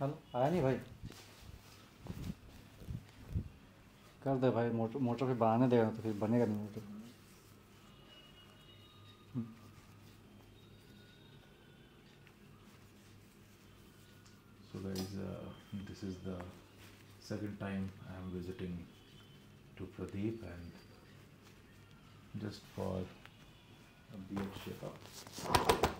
Hello, आया नहीं भाई? कर दे भाई मोटर मोटर फिर बनाने देगा तो फिर बनेगा नहीं motor. So guys this is the second time I am visiting to Pradeep and just for a beard shaper.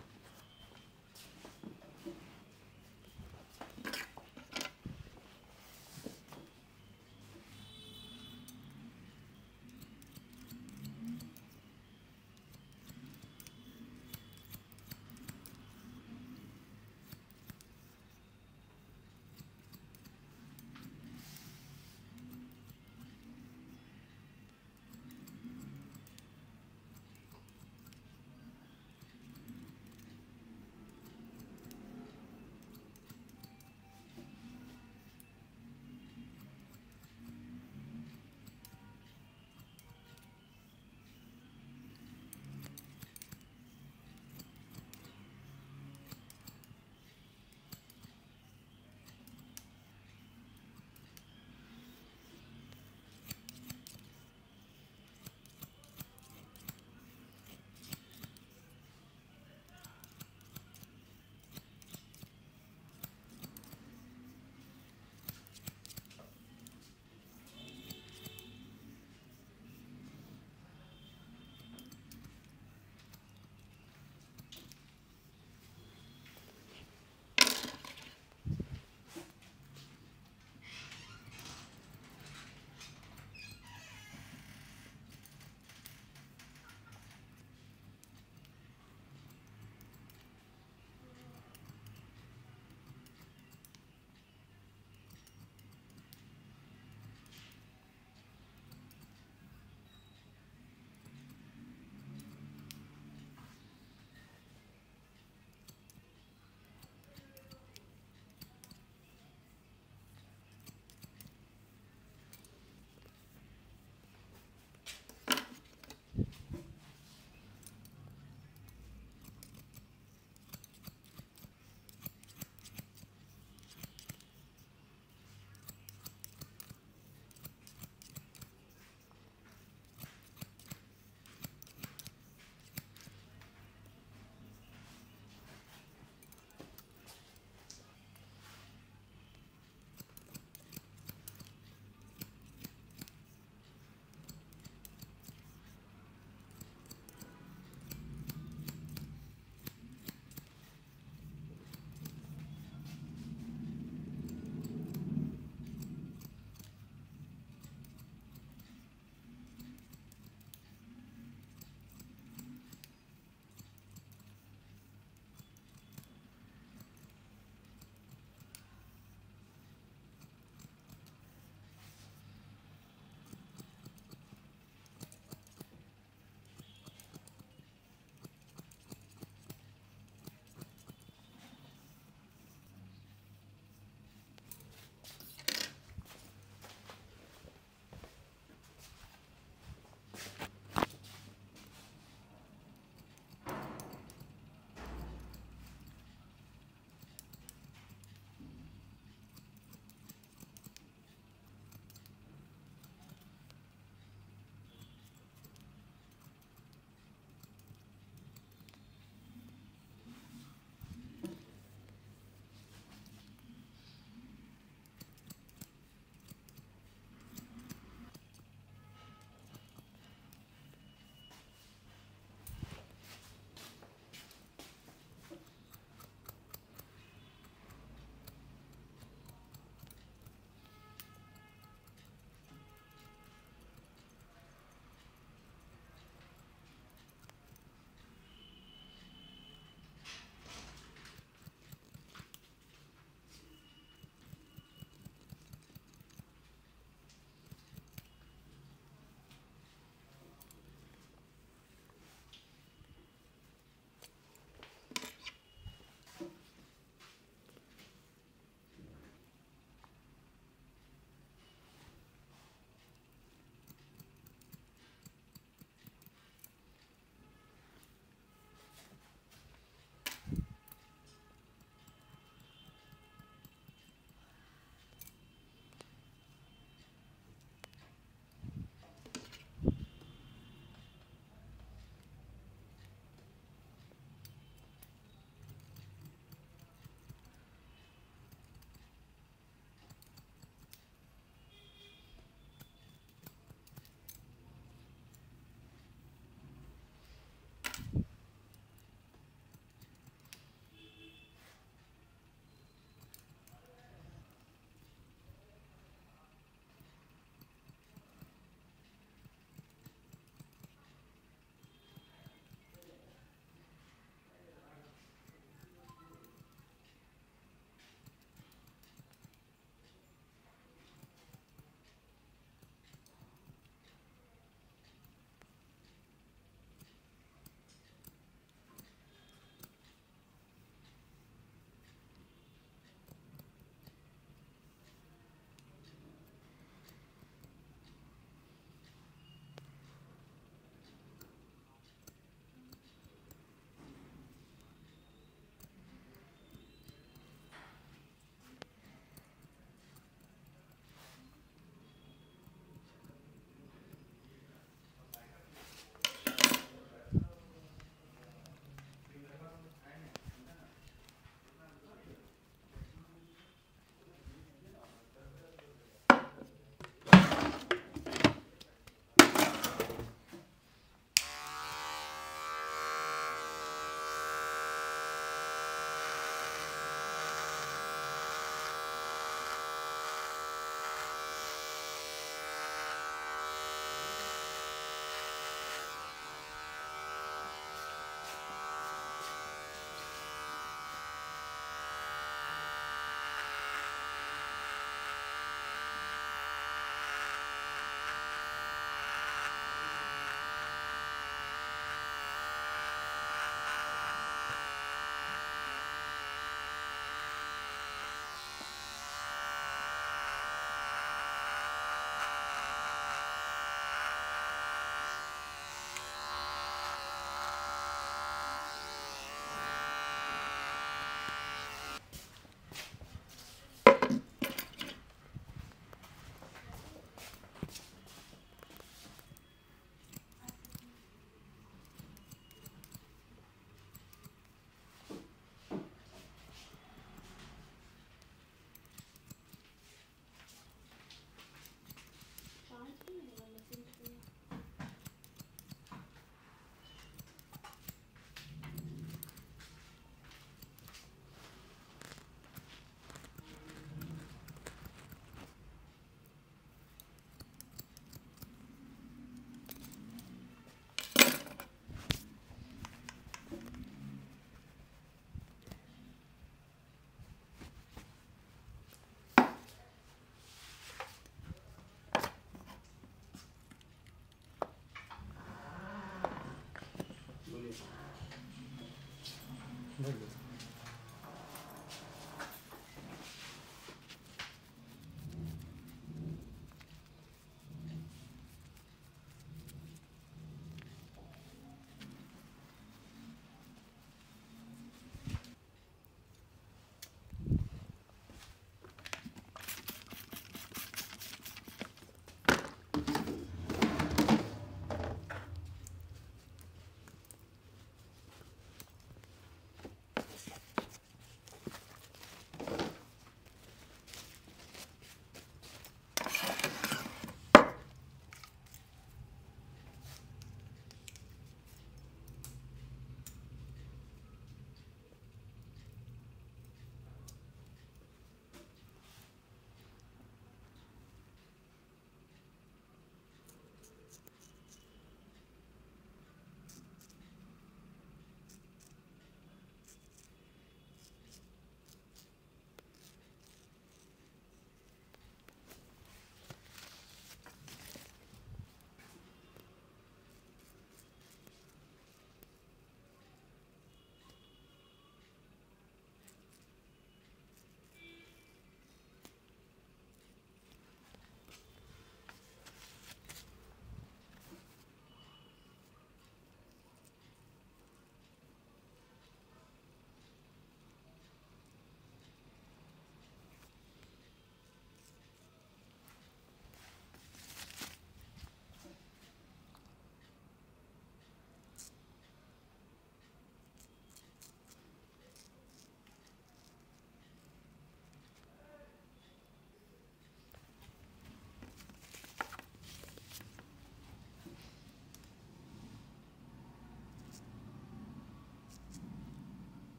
Muy bien.